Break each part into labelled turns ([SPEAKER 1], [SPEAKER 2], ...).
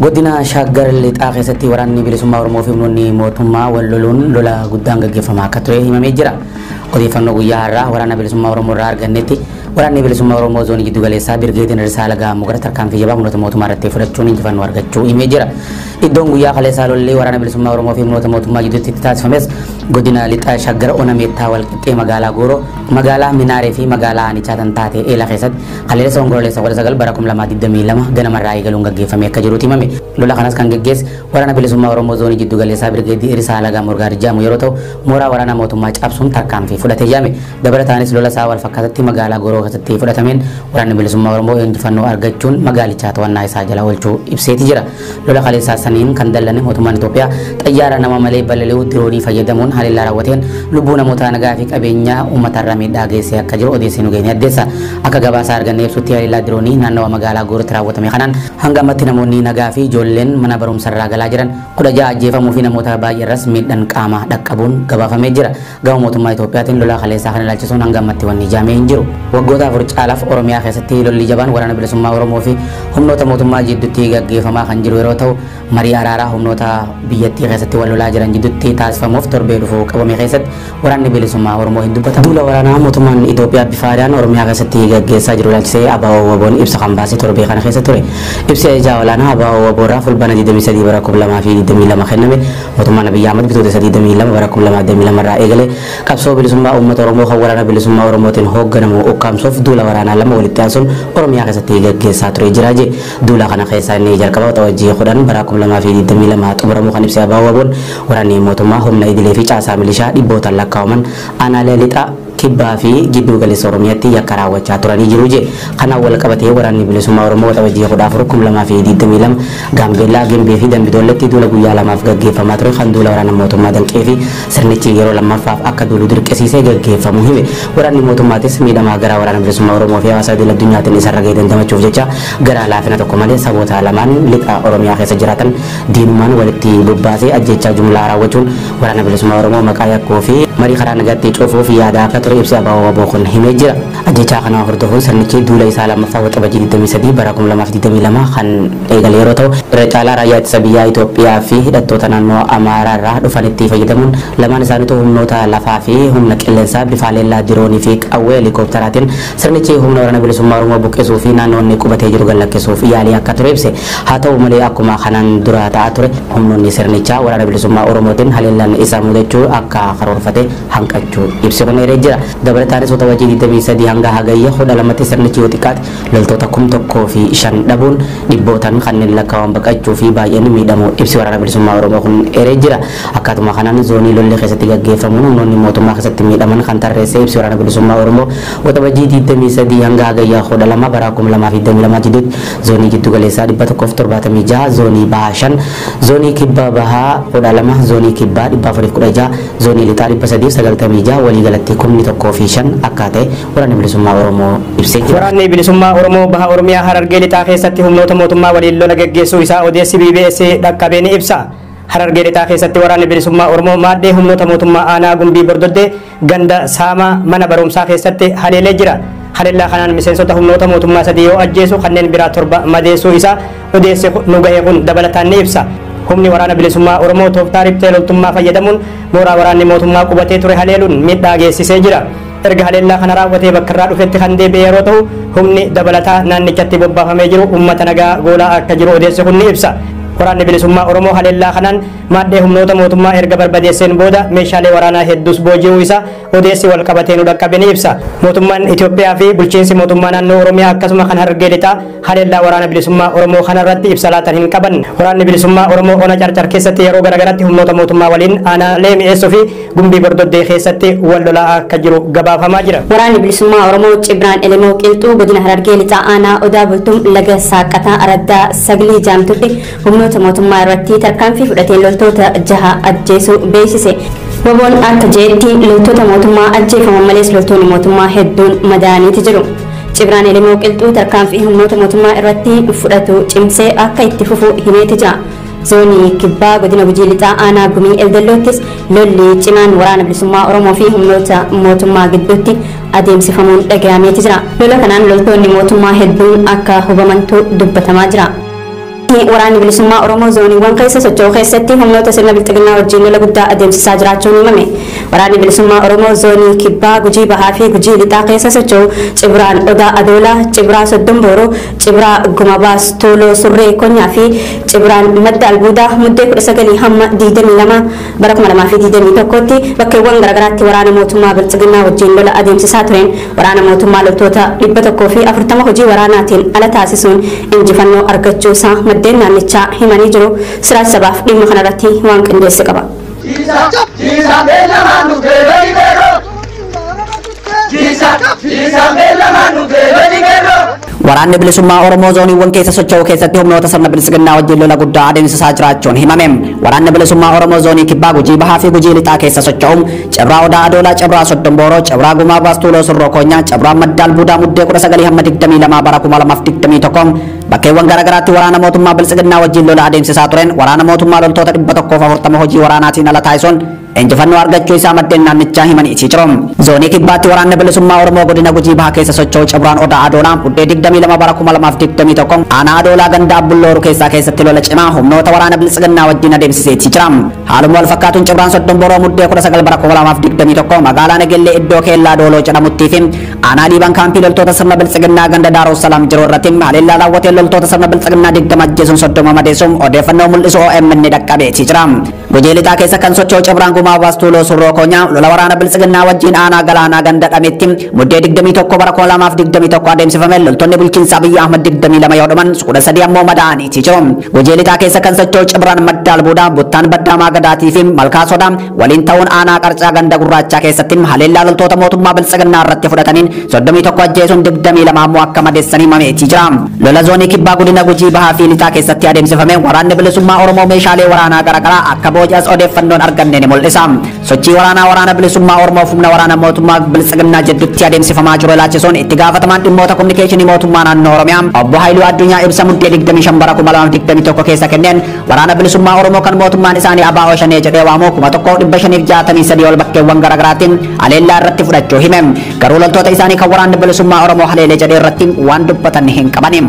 [SPEAKER 1] Godina Shaggar Lixaa keessatti waraanni bilisummaa Oromoo fi humnoonni mootummaa wal loluun lola guddaan gaggeeffamaa akka ture himamee jira. Odeeffannoo guyyaa har'aa waraana bilisummaa Oromoo irraa argannetti waraanni bilisummaa Oromoo zoonii giddu galeessaa Birgeetiin Risaala Gaammoo gara tarkaanfii jabaa humnoota mootummaa irratti fudhachuun injifannoo argachuu himee jira. Iddoon guyyaa kaleessaa lollee waraana bilisummaa Oromoo fi humnoota mootummaa gidduutti taasifames godina Lixaa Shaggar Onameettaa walqixxee magaalaa Gooroo magaalaa Minaaree fi magaalaa Aanichaa kan taate Eelaa keessatti kaleessa onkololeessa kudha sagal bara kuma lamaa digdamii lama ganamarraa eegaluun gaggeeffamee akka jiruuti himame. Lola kanas kan gaggeesse waraana bilisummaa Oromoo zoonii giddu galeessaa Birgeetii Risaala Gaammoo Gaarjaamu yeroo ta'u mooraa waraana mootummaa cabsuun tarkaanfii fudhatee jaame. Dabalataanis lola isaa wal fakkaatatti magaalaa Gooroo keessatti fudhatameen waraanni bilisummaa Oromoo injifannoo argachuun magaalichaa to'annaa isaa jala oolchuu ibseeti jira. Lola kaleessaa saniin kan dallane mootummaan Itoophiyaa xayyaara nama malee balali'uu diroonii fayyadamuun haleellaa raawwateen lubbuu namootaa nagaa fi qabeenyaa uummatarra miidhaa geessee akka jiru odeessinu geenye addeessa. Akka gabaasaa arganne ibsutti haleellaa diroonii naannawa magaalaa Goorootti raawwatame kanaan hanga ammatti namoonni nagaa fi ijoolleen mana barumsarraa galaa jiran kudha ja'a ajjeefamuu fi namoota baay'eerras miidhaan qaamaa dhaqqabuun gabaafamee jira. Gama mootummaa Itoophiyaatiin lola kaleessaa kana ilaalchisuun hanga ammatti wanni jaamee hin jiru. Waggoota afur caalaaf Oromiyaa keessatti lolli jabaan waraana bilisummaa Oromoo fi humnoota mootummaa jidduutti gaggeeffamaa kan jiru yeroo ta'u marii araaraa humnoota biyyattii keessatti wal lolaa jiran jidduutti taasifamuuf torbee dhufu qabame keessatti waraanni bilisummaa Oromoo hin dubbatamu. Duula waraanaa mootummaan Itoophiyaa bifa aadaan Oromiyaa keessatti gaggeessaa jiru ilaalchisee Abaawoo Waboon ibsa kan baase torbee kana keessa ture. Ibsi ajajaa olaanaa Abaawoo Waboorraa fulbaana 23 bara 2022 kenname mootummaan Abiyyi Ahmad bitootessa 22 bara 2022 irraa eegalee qabsoo bilisummaa uummata Oromoo kan waraana bilisummaa Oromootiin hoogganamu ukkaamsuuf duula waraanaa lama walitti aansuun Oromiyaa keessatti gaggeessaa ture jira je. Duula kana keessaa inni jalqaba waxabajjii kudhan bara 2022 xumuramuu kan ibse Abaawoo Waboon waraanni mootummaa humna idilee fi caasaa milishaa dhibbootaan lakkaa'aman aanaalee lixaa kibbaa fi gidduu galeessa oromiyaatti yakka raawwachaa turanii jiru je kanaan wal qabatee waraanni bilisummaa oromoo waxabajjii kudha afur kum lamaa fi digdamii lama gaambeellaa gimbee fi dambidoolletti duula guyyaa lamaaf gaggeeffamaa ture. Kan duula waraana mootummaa danqee fi sirnichi yeroo lammaffaaf akka duulu dirqisiisee gaggeeffamu hime. Waraanni mootummaatis miidhamaa gara waraana bilisummaa oromoo fi hawaasa addunyaatiin isarra gahee dandamachuuf jecha gara laafina tokko malee saboota lamaan lixa oromiyaa keessa jiraatan diinumaan walitti bobbaasee ajjechaa jumlaa raawwachuun waraana bilisummaa oromoo maqaa yakkoo fi marii karaa nagaatti cufuuf yaada akka ture ibsa Waboo kun himee jira. Ajjechaa kana hordofuun sirnichi duula isaa lammaffaa waxabajii 23 bara 2022 kan eegale yeroo ta'u irra caalaa raayyaa ittisa biyyaa Itoophiyaa fi hidhattoota naannoo Amaaraa irraa dhufanitti fayyadamuun lamaan isaaniitu humnoota lafaa fi humna qilleensaa bifa leellaa diroonii fi qawwee helikoophteraatiin sirnichi humna waraana bilisummaa Oromoo buqqisuu fi naannoo inni qubatee jiru gallakkisuuf yaalii akka ture ibse. Haa ta'u malee akkuma kanaan dura ta'aa ture humnoonni sirnichaa waraana bilisummaa Oromootiin haleellaan isa mudachuu akka karoorfate hanqachuu ibse kun jira. Dabalataanis waxabajii 23 hanga hagayya kudha lamatti sirnichi yoo xiqqaate loltoota kum tokkoo fi shan dhabuun dhibbootaan kanneen lakkaawwan baqachuu fi baay'een miidhamuu ibsi waraana bilisummaa Oromoo kun eeree jira. Akkatuma kanaan zoonii lolli keessatti gaggeeffamuun humnoonni mootummaa keessatti miidhaman kan tarreessee ibsi waraana bilisummaa Oromoo. Waxabajii 23 hanga hagayya kudha lama bara 2022 jidduutti zoonii giddu galeessaa 176 zoonii bahaa 5 zoonii kibbaa bahaa kudha lama zoonii kibbaa 416 zoonii lixaa 396 waliigalatti kumni tokkoo fi shan akka ta'e waraanni bilisummaa Oromoo ibsee jira.
[SPEAKER 2] Waraanni bilisummaa Oromoo baha Oromiyaa Harargee lixaa keessatti humnoota mootummaa waliin lola gaggeessuu isaa odeessi BBS dhaqqabee ni ibsa. Harargee lixaa keessatti waraanni bilisummaa Oromoo maaddee humnoota mootummaa aanaa gumbii bordoddee ganda saamaa mana barumsaa keessatti haleelee jira. Haleellaa kanaan miseensota humnoota mootummaa sadii yoo ajjeesu kanneen biraa torba madeessuu isaa odeessi nu gahee kun dabalataan ni ibsa. Humni waraana bilisummaa oromoo tooftaa riphxee loltummaa fayyadamuun mooraa waraanni mootummaa qubatee ture haleeluun miidhaa geessisee jira erga haleellaa kana raawwatee bakka irraa dhufetti kan deebi'e yeroo ta'u humni dabalataa naannichatti bobbaafamee jiru uummata nagaa goolaa akka jiru odeessi kun ni ibsa waraanni bilisummaa oromoo haleellaa kanaan maaddee humnoota mootummaa erga barbadeesseen booda meeshaalee waraanaa hedduus booji'uu isaa odeessi wal qabatee nu dhaqqabe ni ibsa mootummaan Itoophiyaa fi bulchiinsi mootummaa naannoo oromiyaa akkasuma kan harargee lixaa haleellaa waraana bilisummaa oromoo kanarratti ibsa laatan hin qaban waraanni bilisummaa oromoo ona carcar keessatti yeroo garagaratti humnoota mootummaa waliin aanaalee mi'eessuu fi gumbii bordoddee keessatti wal lolaa akka jiru gabaafamaa jira.
[SPEAKER 3] Waraanni bilisummaa Oromoo Cibraan Elemoo Qilxuu godina Harargee lixaa aanaa Odaa Bultuum laga Saaqataa Araddaa Saglii Jaamtutti humnoota mootummaa irratti tarkaanfii fudhateen loltoota jaha ajjeesuu beeksise. Waboon akka jeetti loltoota mootummaa ajjeefaman malees loltoonni mootummaa hedduun madaa'aniiti jiru. Cibraan Elemoo Qilxuu tarkaanfii humnoota mootummaa irratti fudhatu cimsee akka itti fufu himeeti jira. zoonii kibbaa godina gujii lixaa aanaa gumii eldalloottis lolli cimaan waraana bilisummaa oromoo fi humnoota mootummaa gidduutti adeemsifamuun dhagahameeti jira lola kanaan loltoonni mootummaa hedduun akka hubamantu dubbatamaa jira. Irratti waraanni bilisummaa Oromoo zooniiwwan keessa socho'u keessatti humnoota sirna bilxiginnaa wajjin lola guddaa adeemsisaa jiraachuun himame. Waraanni bilisummaa Oromoo zoonii kibbaa gujii bahaa fi gujii lixaa keessa socho'u. Cibraan Odaa Adoolaa, Cibraa Soddombooroo, Cibraa Gumabaas Tuuloo Surree Konyaa fi Cibraan Madda Albuudaa muddee 19 hamma 22 bara 2021tti bakkeewwan garaagaraatti waraana mootummaa bilxiginnaa wajjin lola adeemsisaa tureen. Waraana mootummaa loltoota 140 hojii waraanaatiin ala taasisuun injifannoo argachuu isaa maddeen naannichaa himanii jiru. Siraat sabaaf dhimma kanarratti waan qindeesse qaba.
[SPEAKER 4] Waraanni bilisummaa Oromoo zooniiwwan keessa socho'u keessatti humnoota sirna bilisiginnaa wajjin lola guddaa adeemsisaa jiraachuun himame. Waraanni bilisummaa Oromoo zoonii kibbaa gujii bahaa fi gujii lixaa keessa socho'u Cibraa Odaa Adoolaa, Cibraa Soddombooroo, Cibraa Gumaa Baastuuloo Surroo Koonyaa, Cibraa Madda Albuudaa Muddee 19 hamma 22 bara 2021 bakkeewwan garaagaraatti waraana mootummaa bilisiginnaa wajjin lola adeemsisaa turen waraana mootummaa loltoota 140 hojii waraanaatiin ala taasisuun injifannoo argachuu isaa maddeen naannichaa himanii jiru. Zoonii kibbaatti waraanni bilisummaa Oromoo godina gujii bahaa keessa socho'u Cibraan Odaa Adoolaa muddee 22 bara 2021 aanaa Adoolaa ganda Abbullooru keessaa keessatti lola cimaa humnoota waraana bilisiginnaa wajjin adeemsisee jira. Haaluma wal fakkaatuun Cibraan Soddombooroo muddee 19 bara 2021 magaalaa Nagellee iddoo Keellaa Dooloo jedhamuttii fi aanaa Liiban kaampii loltoota sirna bilisiginnaa ganda Daaroo Salaam jiru irratti haleellaa raawwatee loltoota sirna bilisiginnaa 20 ajjeesuun soddoma madeessuun odeeffannoo mul'isu OMN dhaqqabee jira. Kan socho'u Cibraan Gumaa Baastuuloo Surroo Koonyaa lola waraana bilisiginnaa wajjin aanaa galaanaa ganda dhametti muddee 21 bara 2021 adeemsifame loltoonni bulchiinsa Abiyyi Ahmad 22 yoo dhuman kudha sadii ammoo madaa'anii jiru. Gujii lixaa keessa kan socho'u Cibraan Madda Albuudaa Buttaan Baddaamaa Gadaatii fi Malkaa Sodaa waliin ta'uun aanaa qarcaa ganda gurraachaa keessatti haleellaa loltoota mootummaa bilisiginnaa irratti fudhataniin 31 ajjeesuun 22 ammoo akka madeessanii mameetii jira. Lola zoonii kibbaa godina gujii bahaa fi lixaa keessatti adeemsifame waraanni bilisummaa Oromoo meeshaalee waraanaa garaagaraa akka booji'as odeeffannoon arganne ni mul'isa. Sochii waraanaa waraana bilisummaa Oromoo humna waraana mootummaa bilisiginnaa jidduutti adeemsifamaa jiru ilaalchisuun itti gaafatamaan dhimmoota kominikeeshinii mootummaa naannoo Oromiyaa obbo Haayiluu Addunyaa ibsa muddee 25 bara 2021 keessa kenneen waraana bilisummaa Oromoo kan mootummaan isaanii ABO shanee jedhee waamu 1563 ol bakkeewwan garaagaraatti haleellaa irratti fudhachuu hime. Garuu loltoota isaanii kan waraanni bilisummaa Oromoo haleelee jedhee irratti waan dubbatan hin qabani.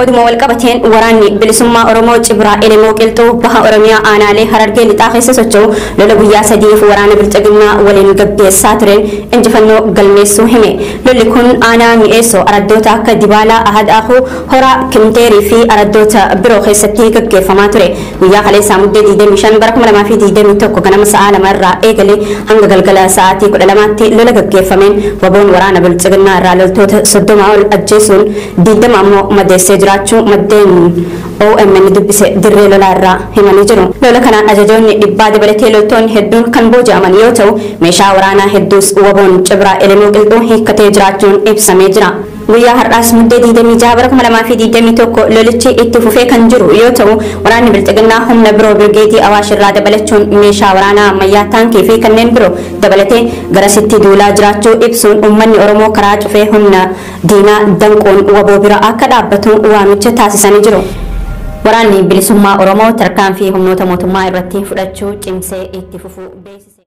[SPEAKER 3] Oduma wal qabateen waraanni bilisummaa Oromoo Cibraa Elemoo Qilxuu baha Oromiyaa aanaalee Harargee lixaa keessa socho'u lola guyyaa sadiif waraana bilchiginnaa waliin gaggeessaa tureen injifannoo galmeessuu hime. Lolli kun aanaa mi'eessoo araddoota akka Dibaalaa, Ahadaahuu, Horaa, Kimteerii fi araddoota biroo keessatti gaggeeffamaa ture. Guyyaa kaleessaa muddee 25 bara 2021 ganama sa'aa lama irraa eegalee hanga galgala sa'aatii 12tti lola gaggeeffameen waboon waraana bilchiginnaa irraa loltoota 30 ol ajjeesuun 20 ammoo madeessee jiraachuu maddeen OMN dubbise dirree lolaa irraa himanii jiru. Lola kanaan ajajoonni dhibbaa dabalatee loltoonni hedduun kan booji'aman yoo ta'u meeshaa waraanaa hedduus waboon cibraa elemoo qilxuu hiikkatee jiraachuun ibsamee jira. Guyyaa har'aas muddee 26 bara 2021 lolichi itti fufee kan jiru yoo ta'u waraanni bilchiginnaa humna biroo birgeetii awaash irraa dabalachuun meeshaa waraanaa ammayyaa taankii fi kanneen biroo dabalatee garasitti duulaa jiraachuu ibsuun uummanni Oromoo karaa cufee humna diinaa danquun waboo bira akka dhaabbatu waamicha taasisanii jiru. Waraanni bilisummaa Oromoo tarkaanfii humnoota mootummaa irratti fudhachuu cimsee itti fufuu beeksise.